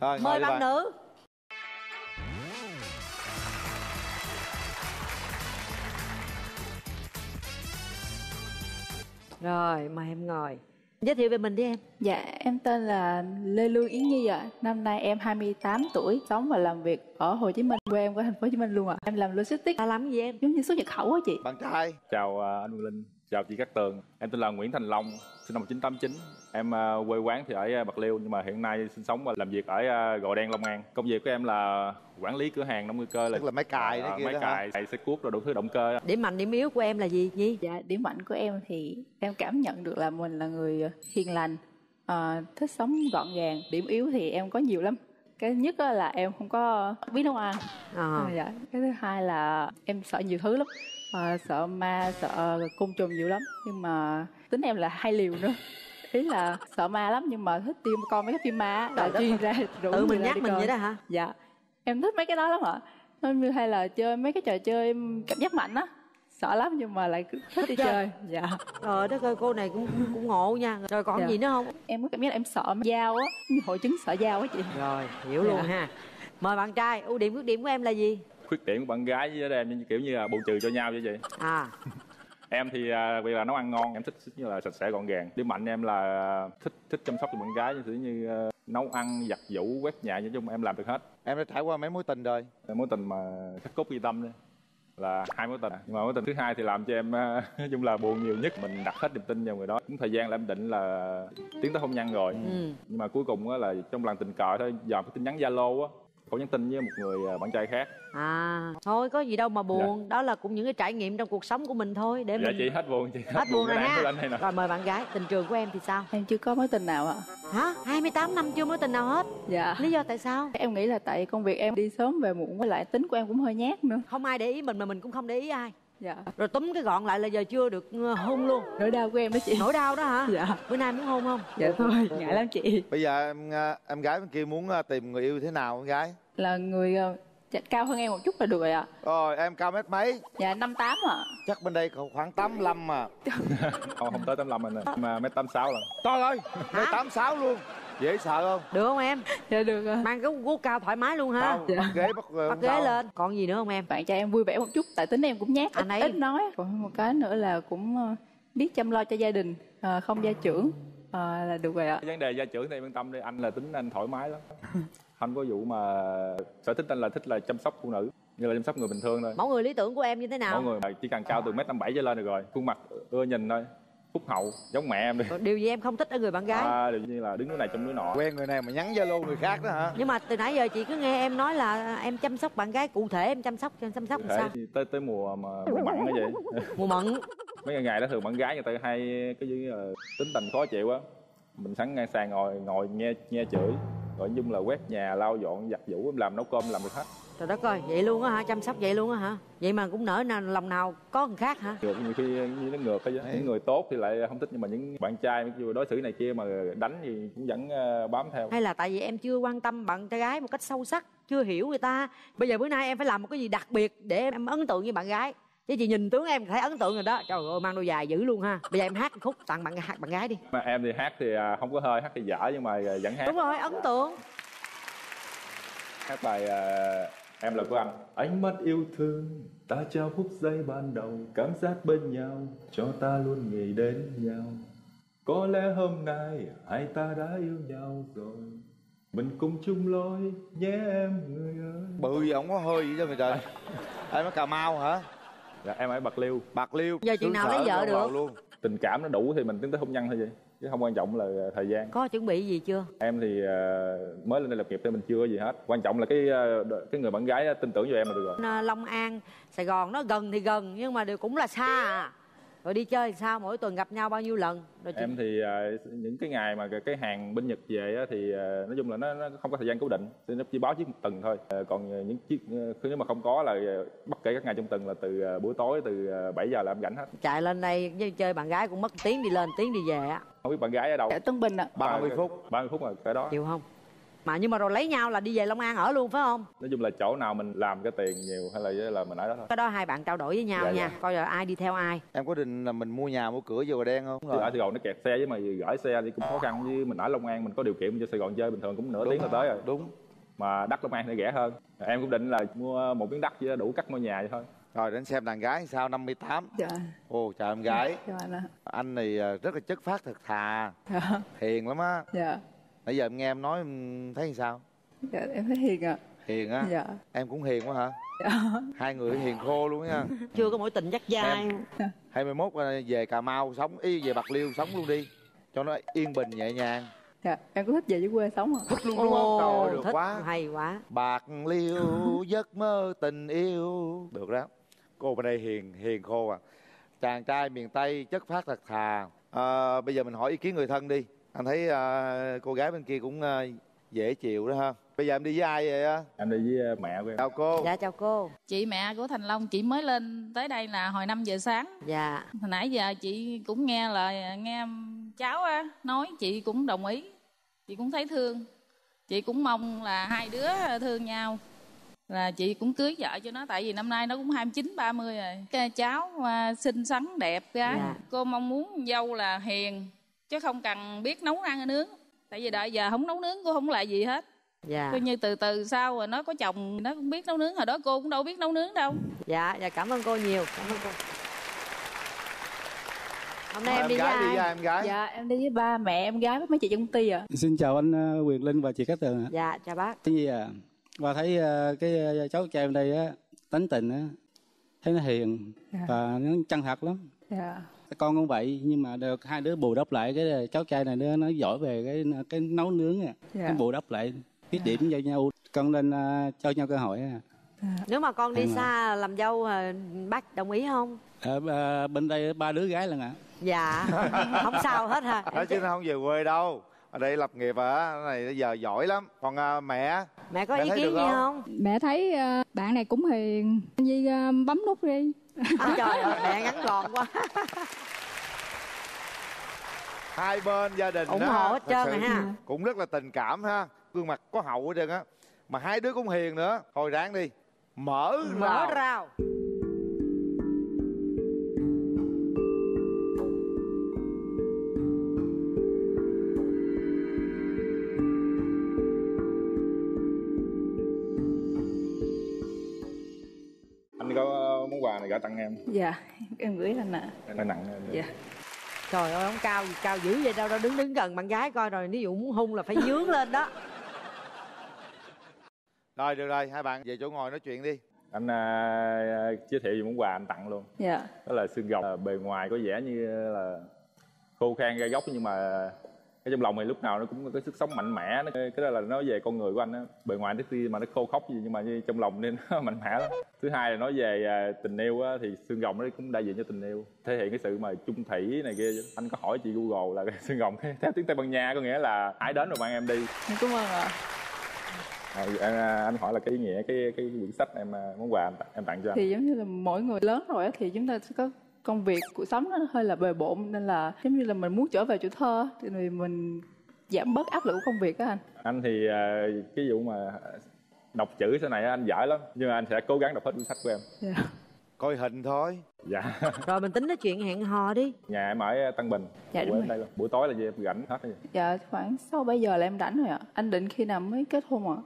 Ngồi mời bạn bạn. nữ rồi mời em ngồi giới thiệu về mình đi em Dạ, em tên là Lê Lương Yến Nhi ạ. Năm nay em 28 tuổi, sống và làm việc ở Hồ Chí Minh, quê em ở thành phố Hồ Chí Minh luôn ạ. Em làm logistics, ta làm cái gì em giống như xuất nhập khẩu á chị. bạn trai Chào à, anh Quyền Linh, chào chị Cát Tường. Em tên là Nguyễn Thành Long, sinh năm 1989. Em à, quê quán thì ở à, Bạc Liêu nhưng mà hiện nay sinh sống và làm việc ở à, Gò Đen Long An. Công việc của em là quản lý cửa hàng nông ngư cơ tức là máy cài đấy à, kia máy đó cài, cài xe cuốc rồi đủ thứ động cơ. điểm mạnh điểm yếu của em là gì nhi Dạ, điểm mạnh của em thì em cảm nhận được là mình là người hiền lành, ờ, thích sống gọn gàng. Điểm yếu thì em có nhiều lắm. Cái nhất á là em không có biết nấu ăn. Ờ. À, dạ. Cái thứ hai là em sợ nhiều thứ lắm. Ờ, sợ ma, sợ côn trùng nhiều lắm. Nhưng mà tính em là hai liều nữa. Ý là sợ ma lắm nhưng mà thích tiêm coi mấy cái phim ma á, là chuyên ra rủ tự người mình nhắc mình vậy đó hả Dạ. Em thích mấy cái đó lắm ạ. Nên như hay là chơi mấy cái trò chơi cảm giác mạnh á. Sợ lắm nhưng mà lại cứ thích đi chơi. chơi. Dạ. trời đất ơi cô này cũng cũng ngộ nha rồi còn Dạ. gì nữa không Em có cảm giác là em sợ dao á, hội chứng sợ dao á chị. rồi hiểu Dạ. luôn ha mời bạn trai ưu điểm khuyết điểm của em là gì Khuyết điểm của bạn gái với em kiểu như là bù trừ cho nhau vậy vậy. à Em thì à, vì là nấu ăn ngon, em thích như là sạch sẽ gọn gàng. Điểm mạnh em là thích thích chăm sóc cho bạn gái như như à, nấu ăn, giặt giũ, quét nhà nói chung em làm được hết. em đã trải qua mấy mối tình rồi mối tình mà khắc cốt ghi tâm đấy là hai mối tình nhưng mà mối tình thứ hai thì làm cho em ờ, nói chung là buồn nhiều nhất mình đặt hết niềm tin vào người đó cũng thời gian là em định là tiến tới hôn nhân rồi ừ. nhưng mà cuối cùng á là trong lần tình cờ thôi dòm cái tin nhắn zalo á có nhắn tin với một người ờ, bạn trai khác. À thôi có gì đâu mà buồn. Đó là cũng những cái trải nghiệm trong cuộc sống của mình thôi để dạ mình chị hết buồn chị hết buồn rồi cái này ha rồi mời bạn gái. Tình trường của em thì sao? Em chưa có mối tình nào ạ. hả? 28 năm chưa mối tình nào hết. Dạ. lý do tại sao? Em nghĩ là tại công việc em đi sớm về muộn với lại tính của em cũng hơi nhát nữa. không ai để ý mình mà mình cũng không để ý ai Dạ. rồi túm cái gọn lại là giờ chưa được ờ, hôn luôn Nỗi đau của em đó chị. nỗi đau đó hả Dạ. bữa nay muốn hôn không Dạ thôi, ngại lắm chị. bây giờ em à, em gái bên kia muốn à, tìm người yêu thế nào em gái Là người ờ, chắc cao hơn em một chút là được rồi ạ. rồi em cao mét mấy Dạ năm tám ạ. chắc bên đây khoảng 85 mà không không tới 85 anh ơi mà mấy 86 lần trời ơi đây 86 luôn dễ sợ không? Được không em? Dạ được ạ. mang cái guốc cao thoải mái luôn ha. Không, bắt ghế bắt, bắt ghế lên. Còn gì nữa không em? Bạn trai em vui vẻ một chút tại tính em cũng nhát, Anh ít, ấy- ít nói. Còn một cái nữa là cũng ờ, biết chăm lo cho gia đình, ờ, không gia trưởng. Ờ, là được rồi ạ. vấn đề gia trưởng thì em yên tâm đi anh là tính anh thoải mái lắm. Không có vụ mà sở thích anh là thích là chăm sóc phụ nữ như là chăm sóc người bình thường thôi. Mẫu người lý tưởng của em như thế nào? Mọi người chỉ cần cao từ mét năm bảy trở lên được rồi khuôn mặt ưa nhìn thôi phúc hậu giống mẹ em đi. Điều gì em không thích ở người bạn gái? À, điều như là đứng núi này trong núi nọ. Quen người này mà nhắn zalo người khác đó hả? Nhưng mà từ nãy giờ chị cứ nghe em nói là em chăm sóc bạn gái cụ thể em chăm sóc chăm sóc làm Thể sao? thì tới tới mùa mà mùa mặn đó vậy mùa mận mấy cái ngày đó thường bạn gái người ta hay cái gì là tính tình khó chịu á. Mình sẵn ngang sàn ngồi ngồi nghe nghe chửi. Rồi dung là quét nhà lau dọn giặt giũ em làm nấu cơm làm được hết trời đất ơi vậy luôn á hả? Chăm sóc vậy luôn á hả? Vậy mà cũng nở nào lòng nào có người khác hả? Ngược nhiều khi như nó ngược những người tốt thì lại không thích nhưng mà những bạn trai đối xử này kia mà đánh thì cũng vẫn ờ, bám theo. Hay là tại vì em chưa quan tâm bạn trai gái một cách sâu sắc chưa hiểu người ta. Bây giờ bữa nay em phải làm một cái gì đặc biệt để em ấn tượng với bạn gái. Chứ chị nhìn tướng em thấy ấn tượng rồi đó. Trời ơi mang đôi dài dữ luôn ha. Bây giờ em hát một khúc tặng bạn hát bạn gái đi. Mà em thì hát thì à, không có hơi hát thì dở nhưng mà à, vẫn hát. Đúng rồi ấn tượng. Hát bài à, em là của anh ánh mắt yêu thương ta trao phút giây ban đầu cảm giác bên nhau cho ta luôn nghĩ đến nhau. Có lẽ hôm nay hai ta đã yêu nhau rồi. Mình cùng chung lối nhé em người ơi. Bự gì ổng có hơi gì đâu người trời. Em ở cà mau hả? Dạ, em ở bạc liêu. Bạc liêu. Giờ chừng xứ nào lấy vợ được? luôn. Tình cảm nó đủ thì mình tiến tới hôn nhân thôi vậy chứ không quan trọng là thời gian. Có chuẩn bị gì chưa? Em thì à, mới lên đây lập nghiệp thì mình chưa có gì hết. Quan trọng là cái à, cái người bạn gái tin tưởng vào em là được rồi. Long An Sài Gòn nó gần thì gần nhưng mà đều cũng là xa à. Rồi đi chơi thì sao mỗi tuần gặp nhau bao nhiêu lần? Rồi chị em thì những cái ngày mà cái- hàng bên nhật về á, thì nói chung là nó, nó không có thời gian cố định. Thì nó chỉ báo trước một tuần thôi. Còn những chiếc nếu mà không có là bất kể các ngày trong tuần là từ buổi tối từ à, 7 giờ là em rảnh hết. Chạy lên đây với chơi bạn gái cũng mất tiếng đi lên tiếng đi về á không biết bạn gái ở đâu. Dạ Tân Bình ạ. 30 phút 30 phút là cái đó. Chịu không? Mà nhưng mà rồi lấy nhau là đi về long an ở luôn phải không? Nói chung là chỗ nào mình làm cái tiền nhiều hay là là mình ở đó thôi. Cái đó hai bạn trao đổi với nhau Dạ, nha. dạ. coi là ai đi theo ai. Em có định là mình mua nhà mua cửa vô Gò đen không? Chứ ở Sài Gòn nó kẹt xe với mà gửi xe thì cũng khó khăn với mình ở Long An mình có điều kiện cho Sài Gòn chơi bình thường cũng nửa tiếng là tới rồi. đúng. Mà đất Long An thì rẻ hơn. Em cũng định là mua một miếng đất chỉ đủ cắt ngôi nhà vậy thôi rồi đến xem đàn gái sao 58 dạ. Ồ chào em gái. Dạ anh ạ. Anh này à, rất là chất phát thật thà. Dạ. Hiền lắm á. Dạ. Nãy giờ em nghe em nói em thấy sao? Dạ em thấy hiền ạ. Hiền á? Dạ. Em cũng hiền quá hả? Dạ. Hai người hiền khô luôn nha. Chưa có mối tình dắt dai. 21 à, về Cà Mau sống y về Bạc Liêu sống luôn đi. Cho nó yên bình nhẹ nhàng. Dạ em có thích về dưới quê sống ạ. Thích luôn đúng không? Trời được thích. quá. Hay quá. Bạc Liêu giấc mơ tình yêu. Được đó cô bên đây hiền hiền khô à. Chàng trai miền Tây chất phát thật thà. À, bây giờ mình hỏi ý kiến người thân đi. Anh thấy à, cô gái bên kia cũng à, dễ chịu đó ha. Bây giờ em đi với ai vậy á? Em đi với mẹ của em. Chào cô. Dạ chào cô. Chị mẹ của thành long chị mới lên tới đây là hồi 5 giờ sáng. Dạ. Hồi nãy giờ chị cũng nghe lời nghe cháu á nói chị cũng đồng ý. Chị cũng thấy thương. Chị cũng mong là hai đứa thương nhau là chị cũng cưới vợ cho nó tại vì năm nay nó cũng 29 30 rồi. Cái cháu à, xinh xắn đẹp gái. Dạ. cô mong muốn dâu là hiền chứ không cần biết nấu ăn hay nướng. Tại vì đợi giờ không nấu nướng cô không lại gì hết. Dạ. Coi như từ từ sau rồi nó có chồng nó cũng biết nấu nướng. Hồi đó cô cũng đâu biết nấu nướng đâu. Dạ dạ cảm ơn cô nhiều cảm ơn cô. Hôm nay Mời em đi với gái đi với ai em gái? Dạ em đi với ba mẹ em gái với mấy chị trong công ty ạ. Xin chào anh ờ, Quyền Linh và chị Cát Tường ạ. dạ chào bác. Cái gì à? Và thấy ờ, cái ờ, cháu trai em đây á, tánh tình á, thấy nó hiền Dạ. và nó chân thật lắm. dạ Con cũng vậy nhưng mà được hai đứa bù đắp lại cái là cháu trai này nó, nó giỏi về cái cái nấu nướng à. Dạ. Nó bù đắp lại cái điểm cho nhau. Con nên ờ, cho nhau cơ hội à. nếu mà con đi ạ. xa làm dâu à, bác đồng ý không Ờ, ờ, bên đây ba đứa gái lần ạ. dạ không sao hết ha đó chứ nó không về quê đâu ở đây lập nghiệp à này giờ giỏi lắm còn à, mẹ mẹ có Mẹ ý kiến gì không? không? Mẹ thấy ờ, bạn này cũng hiền. Nhi ờ, bấm nút đi. À, trời ơi mẹ ngắn gọn quá. Hai bên gia đình ủng hộ hết trơn rồi ha. cũng rất là tình cảm ha. Gương mặt có hậu hết trơn á. Mà hai đứa cũng hiền nữa. Thôi ráng đi. Mở mở rào. Em? Dạ em gửi anh ạ nó nặng Dạ. trời ơi ông cao gì cao dữ vậy? Đâu đâu đứng đứng gần bạn gái coi rồi ví dụ muốn hung là phải dướng lên đó. Rồi được rồi hai bạn về chỗ ngồi nói chuyện đi. Anh à, giới thiệu về món quà anh tặng luôn. Dạ. Đó là xương rồng à, bề ngoài có vẻ như là khô khan gai góc nhưng mà cái trong lòng này lúc nào nó cũng có cái sức sống mạnh mẽ nó, cái đó là nói về con người của anh á. Bề ngoài nó tuy mà nó khô khóc gì nhưng mà như trong lòng nên nó mạnh mẽ lắm. Thứ hai là nói về à, tình yêu á thì xương rồng nó cũng đại diện cho tình yêu. Thể hiện cái sự mà chung thủy này kia. Anh có hỏi chị google là xương rồng theo tiếng tây ban nha có nghĩa là hãy đến rồi mang em đi. Cảm ơn ạ. À, anh, anh hỏi là cái ý nghĩa cái cái quyển sách em à, món quà em, tặng- em tặng cho anh. Thì giống như là mỗi người lớn rồi thì chúng ta sẽ có công việc cuộc sống nó hơi là bề bộn nên là giống như là mình muốn trở về tuổi thơ thì mình giảm bớt áp lực của công việc á anh. Anh thì à, cái vụ mà đọc chữ sau này anh giỏi lắm nhưng mà anh sẽ cố gắng đọc hết cuốn sách của em. Dạ. Coi hình thôi. Dạ. Rồi mình tính nói chuyện hẹn hò đi. Nhà em ở Tân Bình. Dạ, đúng Quê rồi. em đây luôn. buổi tối là gì em rảnh hết rồi. dạ khoảng sau bây giờ là em rảnh rồi ạ. Anh định khi nào mới kết hôn ạ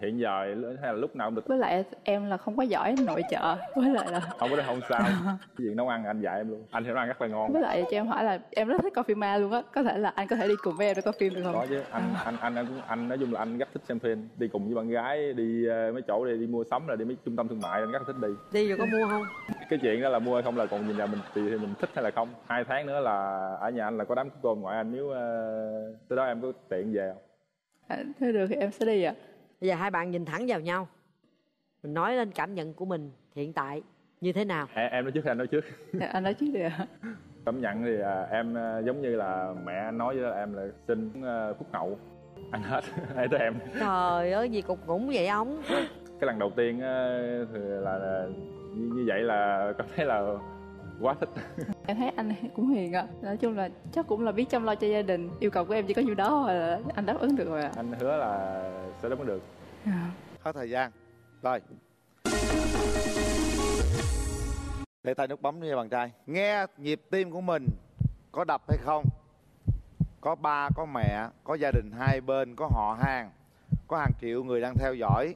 hiện giờ hay là lúc nào cũng được. Với lại em là không có giỏi nội trợ với lại là không có không sao. Cái chuyện nấu ăn anh dạy em luôn. Anh thì nấu ăn rất là ngon. Với lại cho em hỏi là em rất thích coi phim ma luôn á. Có thể là anh có thể đi cùng với em để coi phim được không? Có chứ. Anh anh anh anh, cũng- anh nói chung là anh rất thích xem phim. Đi cùng với bạn gái đi ờ, mấy chỗ đi đi mua sắm là đi mấy trung tâm thương mại anh rất là thích đi. Đi rồi có mua không? Cái chuyện đó là mua hay không là còn nhìn vào mình thì mình thích hay là không? Hai tháng nữa là ở nhà anh là có đám cưới tôm ngoại anh. Nếu uh, tới đó em có tiện về không? À, thế được thì em sẽ đi ạ bây giờ hai bạn nhìn thẳng vào nhau. Mình nói lên cảm nhận của mình hiện tại như thế nào? Em, em nói trước hay anh nói trước. Dạ, anh nói trước đi ạ. Cảm nhận thì à, em à, giống như là mẹ anh nói với em là à, phúc hậu anh hết hay tới em. Trời ơi gì cục ngủng vậy ông. Cái lần đầu tiên á, thì là, là như, như vậy là cảm thấy là quá thích. Em thấy anh cũng hiền ạ nói chung là chắc cũng là biết chăm lo cho gia đình. Yêu cầu của em chỉ có nhiêu đó thôi là anh đáp ứng được rồi ạ. Anh hứa là sẽ đáp ứng được. À. hết thời gian. Rồi. Để tay nút bấm nha bạn trai. Nghe nhịp tim của mình có đập hay không? Có ba có mẹ có gia đình hai bên có họ hàng có hàng triệu người đang theo dõi.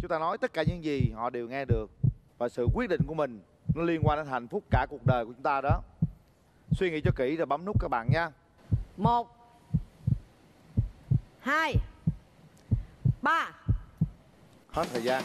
Chúng ta nói tất cả những gì họ đều nghe được và sự quyết định của mình nó liên quan đến hạnh phúc cả cuộc đời của chúng ta đó. Suy nghĩ cho kỹ rồi bấm nút các bạn nha. Một hai ba. Hết thời gian